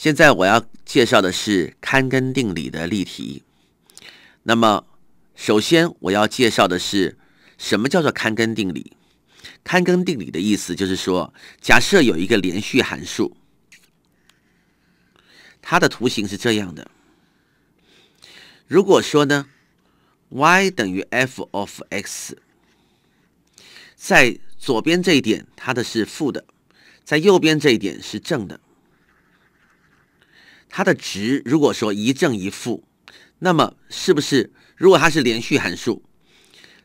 现在我要介绍的是勘根定理的例题。那么，首先我要介绍的是什么叫做勘根定理？勘根定理的意思就是说，假设有一个连续函数，它的图形是这样的。如果说呢，y 等于 f of x，在左边这一点它的是负的，在右边这一点是正的。它的值如果说一正一负，那么是不是如果它是连续函数，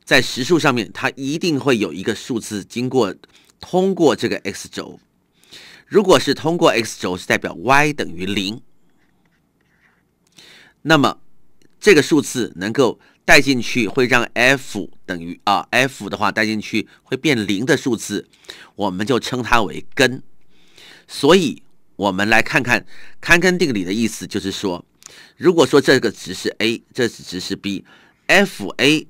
在实数上面它一定会有一个数字经过通过这个 x 轴？如果是通过 x 轴，是代表 y 等于零，那么这个数字能够带进去，会让 f 等于啊 f 的话带进去会变零的数字，我们就称它为根。所以。我们来看看勘根定理的意思，就是说，如果说这个值是 a，这值是 b，f a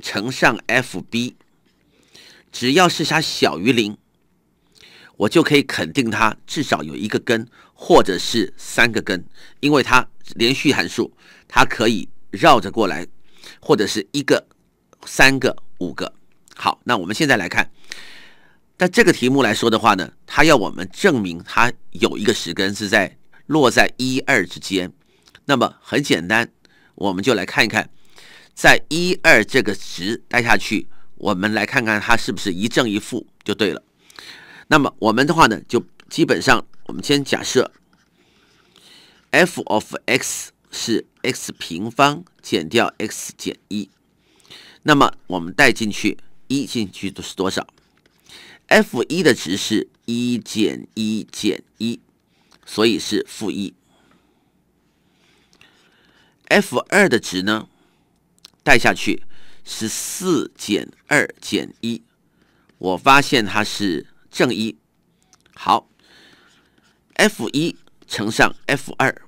乘上 f b，只要是它小于零，我就可以肯定它至少有一个根，或者是三个根，因为它连续函数，它可以绕着过来，或者是一个、三个、五个。好，那我们现在来看。但这个题目来说的话呢，它要我们证明它有一个实根是在落在一二之间。那么很简单，我们就来看一看，在一二这个值带下去，我们来看看它是不是一正一负就对了。那么我们的话呢，就基本上我们先假设 f of x 是 x 平方减掉 x 减一，那么我们带进去一进去都是多少？f 一的值是一减一减一，所以是负一。f 二的值呢，带下去是四减二减一，我发现它是正一。好，f 一乘上 f 二，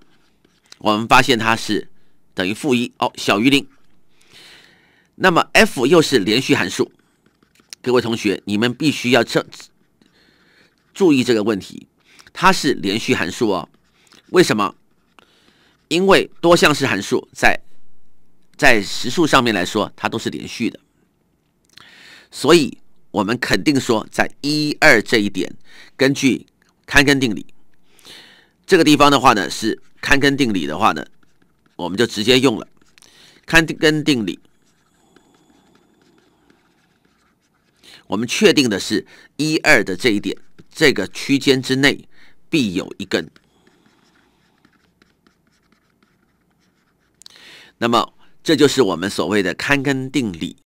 我们发现它是等于负一哦，小于零。那么 f 又是连续函数。各位同学，你们必须要注注意这个问题，它是连续函数哦。为什么？因为多项式函数在在实数上面来说，它都是连续的，所以我们肯定说，在一二这一点，根据勘根定理，这个地方的话呢，是勘根定理的话呢，我们就直接用了勘根定理。我们确定的是一二的这一点，这个区间之内必有一根。那么，这就是我们所谓的勘根定理。